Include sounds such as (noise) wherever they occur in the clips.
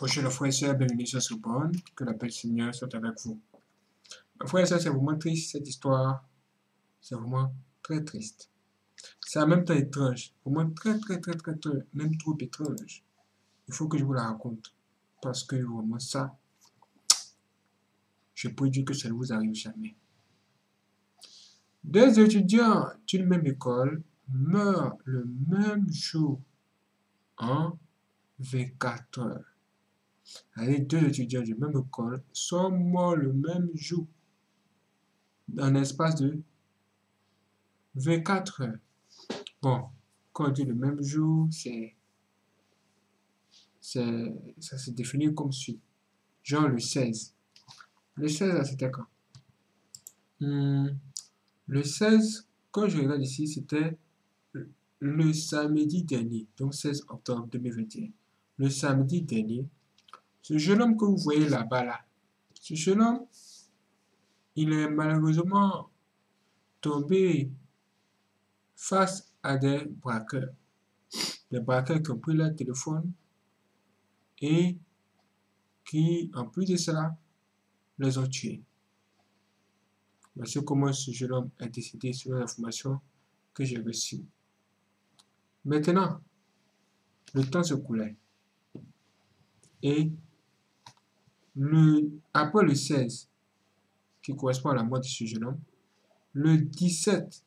Bonjour frères et sœurs, bienvenue sur ce bande, que la paix du Seigneur soit avec vous. Frères et c'est vraiment triste cette histoire, c'est vraiment très triste. C'est en même temps étrange, vraiment très très très très très, même trop étrange. Il faut que je vous la raconte, parce que vraiment ça, je peux dire que ça ne vous arrive jamais. Deux étudiants d'une même école meurent le même jour en 24 heures. Les deux étudiants d'une même école sont morts le même jour dans l'espace de 24 heures. Bon, quand on dit le même jour, c'est ça se définit comme suit. Genre le 16. Le 16, c'était quand Le 16, quand je regarde ici, c'était le samedi dernier, donc 16 octobre 2021. Le samedi dernier, ce jeune homme que vous voyez là-bas, là, ce jeune homme, il est malheureusement tombé face à des braqueurs. Des braqueurs qui ont pris leur téléphone et qui, en plus de cela, les ont tués. Voici comment ce jeune homme est décédé sur l'information que j'ai reçue. Maintenant, le temps se coulait. Et le, après le 16, qui correspond à la mort de ce jeune homme, le 17,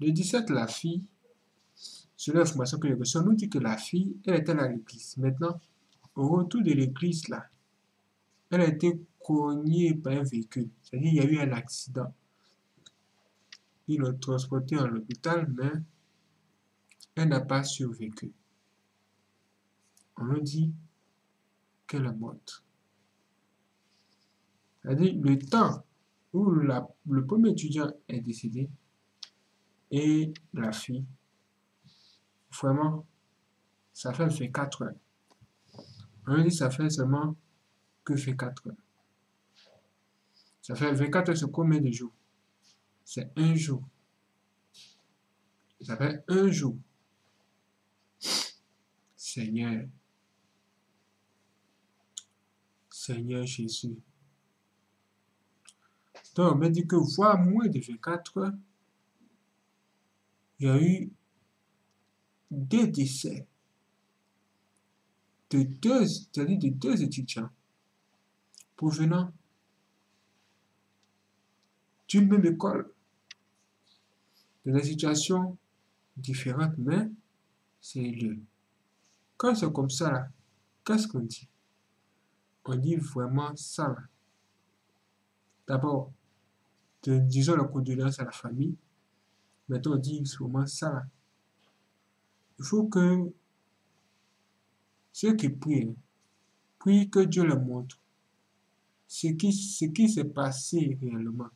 le 17, la fille, selon l'information que j'ai reçue, nous dit que la fille, elle était à l'église. Maintenant, au retour de l'église, là, elle a été cognée par un véhicule. C'est-à-dire qu'il y a eu un accident. Ils l'ont transportée à l'hôpital, mais elle n'a pas survécu. On nous dit qu'elle est morte. C'est-à-dire le temps où le premier étudiant est décédé et la fille, vraiment, ça fait, fait 4 heures. On dit ça fait seulement que fait 4 heures. Ça fait 24 heures, c'est combien de jours? C'est un jour. Ça fait un jour. Seigneur. Seigneur Jésus. On m'a dit que voire moins de 24 heures, il y a eu des décès de deux, c'est-à-dire de deux étudiants provenant d'une même école, de des situations différentes, mais c'est le. Quand c'est comme ça, qu'est-ce qu'on dit? On dit vraiment ça. D'abord, disons la condoléance à la famille. Maintenant, on dit vraiment ça. Il faut que ceux qui prient, prient que Dieu leur montre ce qui, ce qui s'est passé réellement.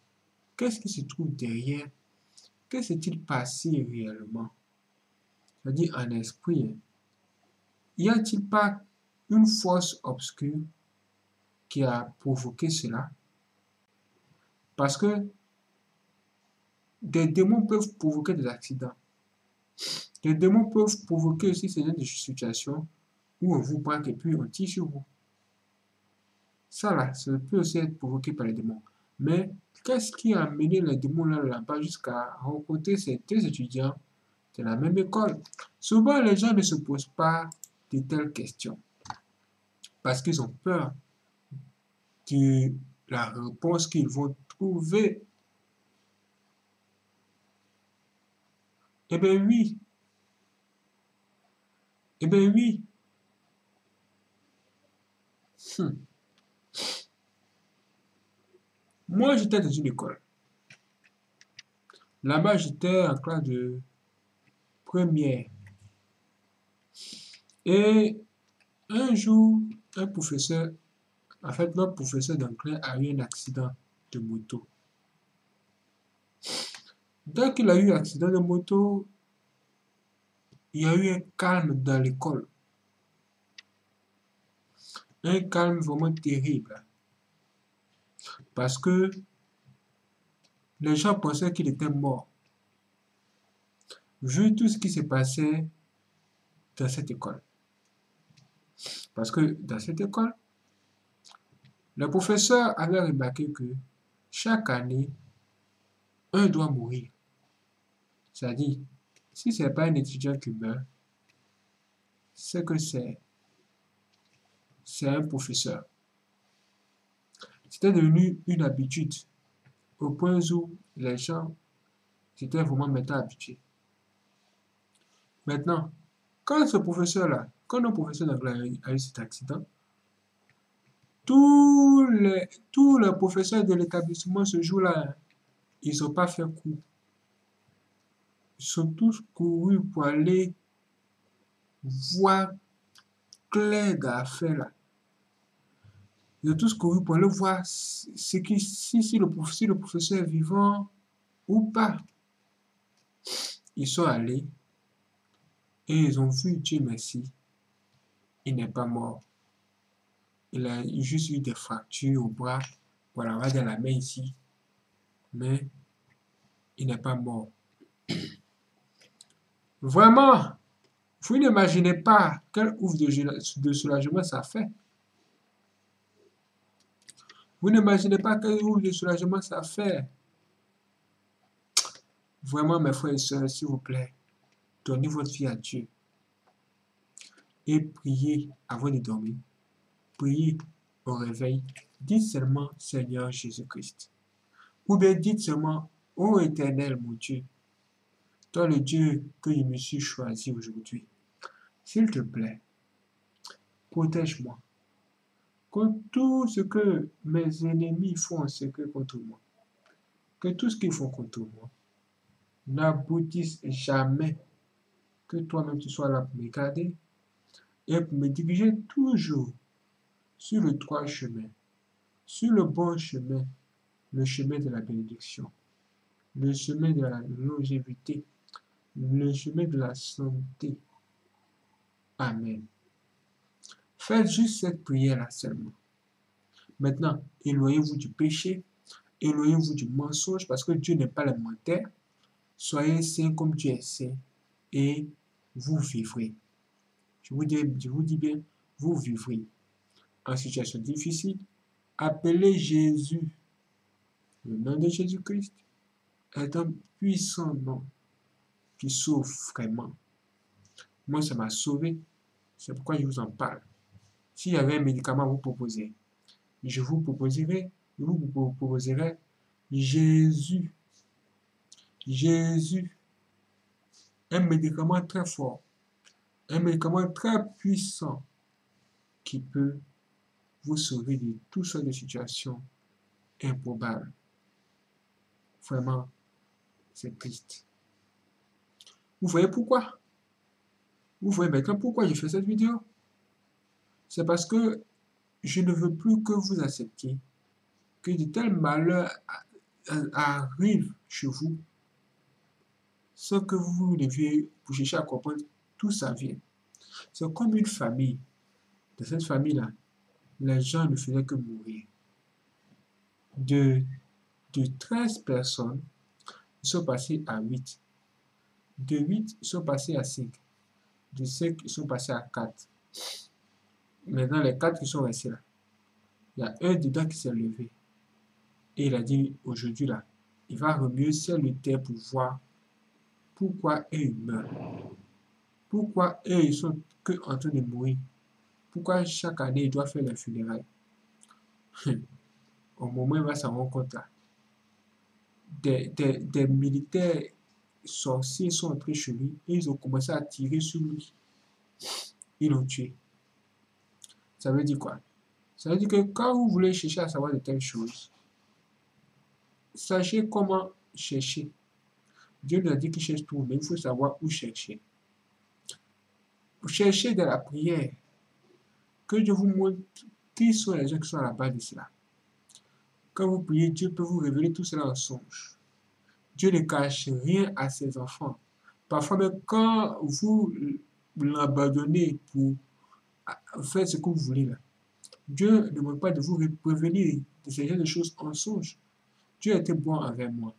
Qu'est-ce qui se trouve derrière? Que s'est-il passé réellement? C'est-à-dire en esprit. Y a-t-il pas une force obscure qui a provoqué cela? Parce que des démons peuvent provoquer des accidents. Des démons peuvent provoquer aussi ces situations où on vous braque et puis on tire sur vous. Ça là, ça peut aussi être provoqué par les démons. Mais qu'est-ce qui a amené les démons là-bas jusqu'à rencontrer ces deux étudiants de la même école? Souvent, les gens ne se posent pas de telles questions parce qu'ils ont peur de la réponse qu'ils vont trouver. Eh bien oui. Eh bien oui. Hmm. Moi, j'étais dans une école. Là-bas, j'étais en classe de première. Et un jour, un professeur, en fait, notre professeur d'anglais a eu un accident moto. Dès qu'il a eu accident de moto, il y a eu un calme dans l'école. Un calme vraiment terrible. Parce que les gens pensaient qu'il était mort. Vu tout ce qui s'est passé dans cette école. Parce que dans cette école, le professeur avait remarqué que chaque année, un doit mourir. C'est-à-dire, si ce n'est pas un étudiant qui meurt, c'est que c'est un professeur. C'était devenu une habitude au point où les gens étaient vraiment maintenant habitués. Maintenant, quand ce professeur-là, quand nos professeur d'anglais a eu cet accident, tous les, professeurs de l'établissement ce jour-là, ils n'ont pas fait coup. Ils sont tous courus pour aller voir clair a fait là. Ils ont tous couru pour aller voir ce qui, si, si le professeur est vivant ou pas. Ils sont allés et ils ont vu Dieu merci. Il n'est pas mort. Il a juste eu des fractures au bras. Voilà, on va dans la main ici. Mais il n'est pas mort. (clears throat) Vraiment, vous n'imaginez pas quel ouf de, soulagement ça fait. Vous n'imaginez pas quel ouf de soulagement ça fait. Vraiment, mes frères et sœurs, s'il vous plaît, donnez votre vie à Dieu. Et priez avant de dormir. Au réveil. Dites seulement Seigneur Jésus-Christ. Ou bien dites seulement, Ô éternel mon Dieu, toi le Dieu que je me suis choisi aujourd'hui. S'il te plaît, protège-moi contre tout ce que mes ennemis font en secret contre moi. Que tout ce qu'ils font contre moi n'aboutisse jamais. Que toi-même tu sois là pour me garder et pour me diriger toujours sur le droit chemin, sur le bon chemin, le chemin de la bénédiction, le chemin de la longévité, le chemin de la santé, Amen. Faites juste cette prière-là seulement. Maintenant, éloignez-vous du péché, éloignez-vous du mensonge, parce que Dieu n'est pas le menteur. Soyez saint comme Dieu est saint, et vous vivrez. Je vous dis bien, vous vivrez. En situation difficile, appelez Jésus. Le nom de Jésus-Christ est un puissant nom qui sauve vraiment. Moi, ça m'a sauvé. C'est pourquoi je vous en parle. S'il y avait un médicament à vous proposer, je vous proposerai, je vous proposerai Jésus. Jésus. Un médicament très fort. Un médicament très puissant qui peut vous sauver de toutes sortes de situations improbables. Vraiment, c'est triste. Vous voyez pourquoi? Vous voyez maintenant pourquoi j'ai fait cette vidéo? C'est parce que je ne veux plus que vous acceptiez que de tels malheurs arrivent chez vous sans que vous deviez vous chercher à comprendre tout ça vient. C'est comme une famille. De cette famille-là, les gens ne faisaient que mourir. De, de 13 personnes, ils sont passés à 8. De 8, ils sont passés à 5 de 5 qui sont passés à 4. Maintenant, les 4 qui sont restés là, il y a un dedans qui s'est levé. Et il a dit aujourd'hui là, il va remuer ciel le terre pour voir pourquoi eux ils meurent. Pourquoi eux ils sont que en train de mourir. Pourquoi chaque année ils doivent faire les funérailles. Au moment où il va s'en rendre compte des, des, des militaires sorciers sont entrés chez lui et ils ont commencé à tirer sur lui. Ils l'ont tué. Ça veut dire quoi? Ça veut dire que quand vous voulez chercher à savoir de telles choses, sachez comment chercher. Dieu nous a dit qu'il cherche tout, mais il faut savoir où chercher. Cherchez de la prière. Que Dieu vous montre qui sont les gens qui sont à la base de cela. Quand vous priez, Dieu peut vous révéler tout cela en songe. Dieu ne cache rien à ses enfants. Parfois même quand vous l'abandonnez pour faire ce que vous voulez là, Dieu ne manque pas de vous prévenir de ces genre de choses en songe. Dieu était bon avec moi.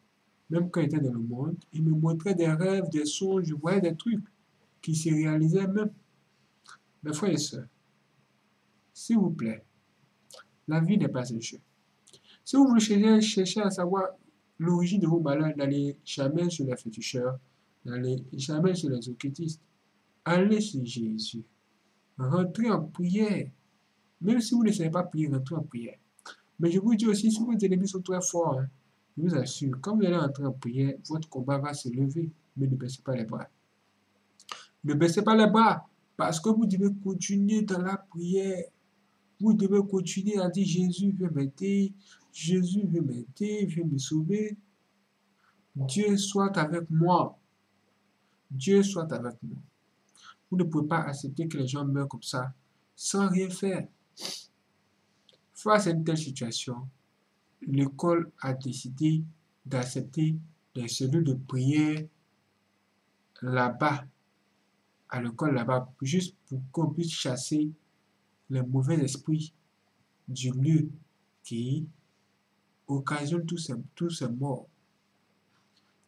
Même quand il était dans le monde, il me montrait des rêves, des songes, je voyais des trucs qui se réalisaient même. Mes frères et sœurs, s'il vous plaît, la vie n'est pas un jeu. Si vous voulez chercher, à savoir l'origine de vos malheurs, n'allez jamais sur les féticheurs, n'allez jamais sur les occultistes. Allez sur Jésus. Rentrez en prière. Même si vous ne savez pas prier, rentrez en prière. Mais je vous dis aussi, si vos ennemis sont très forts, hein, je vous assure, quand vous allez entrer en prière, votre combat va se lever, mais ne baissez pas les bras. Ne baissez pas les bras, parce que vous devez continuer dans la prière. Vous devez continuer à dire Jésus veut m'aider, Jésus veut m'aider, veut me sauver. Dieu soit avec moi. Dieu soit avec moi. Vous ne pouvez pas accepter que les gens meurent comme ça, sans rien faire. Face à une telle situation, l'école a décidé d'accepter des cellules de prière là-bas, à l'école là-bas, juste pour qu'on puisse chasser les mauvais esprits du lieu qui occasionne tous ces, tous ces morts,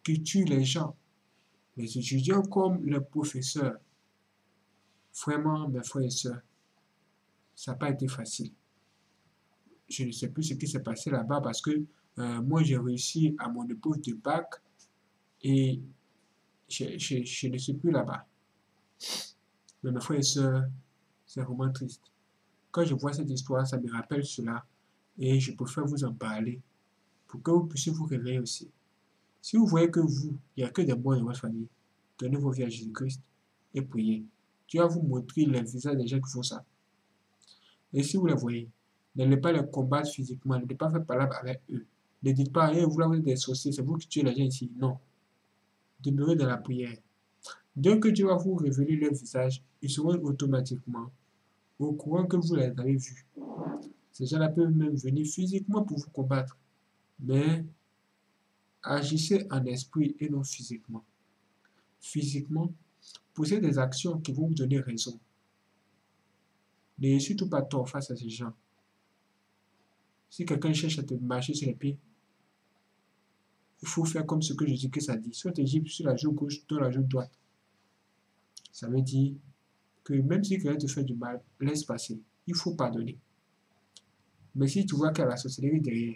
qui tuent les gens, les étudiants comme les professeurs. Vraiment, mes frères et sœurs, ça n'a pas été facile je ne sais plus ce qui s'est passé là-bas parce que euh, moi, j'ai réussi à mon épouse de bac et je, je, ne suis plus là-bas. Mais mes frères et sœurs, c'est vraiment triste. Quand je vois cette histoire, ça me rappelle cela et je préfère vous en parler pour que vous puissiez vous réveiller aussi. Si vous voyez que vous, il n'y a que des morts dans votre famille, donnez vos vies à Jésus-Christ et priez. Dieu va vous montrer les visages des gens qui font ça. Et si vous les voyez, N'allez pas les combattre physiquement. N'allez pas faire parler avec eux. Ne dites pas, hey, vous l'avez des sorciers, c'est vous qui tuez les gens ici. Non. Demeurez dans la prière. Dès que Dieu va vous révéler leur visage, ils seront automatiquement au courant que vous les avez vus. Ces gens-là peuvent même venir physiquement pour vous combattre. Mais agissez en esprit et non physiquement. Physiquement, posez des actions qui vont vous donner raison. N'ayez surtout pas tort face à ces gens. Si quelqu'un cherche à te marcher sur les pieds, il faut faire comme ce que Jésus-Christ a dit. Soit tu sur la joue gauche, dans la joue droite. Ça veut dire que même si quelqu'un te fait du mal, laisse passer. Il faut pardonner. Mais si tu vois qu'il y a la sorcellerie derrière,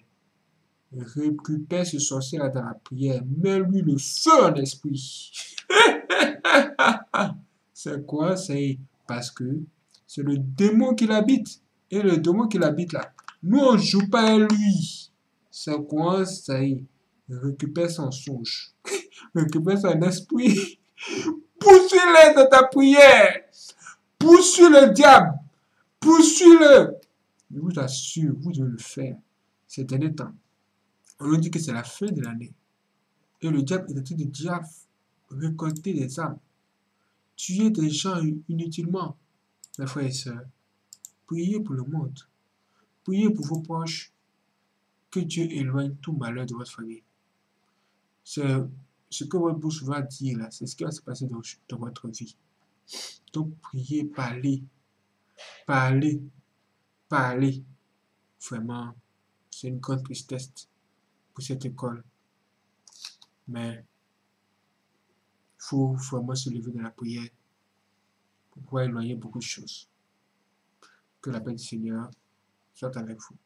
récupère ce sorcier-là dans la prière, mets-lui le feu en esprit. (laughs) c'est quoi? C'est parce que c'est le démon qui l'habite. Et le démon qui l'habite là, nous, on joue pas à lui. C'est quoi? Ça y Récupère son songe. (laughs) Récupère son esprit. (laughs) Poursuis-le dans ta prière. Poursuis le diable. Poursuis-le. Je vous assure, vous devez le faire ces derniers temps. On nous dit que c'est la fin de l'année. Et le diable est en train de dire récolter des âmes. Tuer des gens inutilement. Mes frères et sœurs, priez pour le monde. Priez pour vos proches. Que Dieu éloigne tout malheur de votre famille. C'est ce que votre bouche va dire là, c'est ce qui va se passer dans votre vie. Donc priez, parlez, parlez, parlez. Vraiment, c'est une grande tristesse pour cette école. Mais il faut vraiment se lever dans la prière pour pouvoir éloigner beaucoup de choses. Que la paix du Seigneur soit avec vous.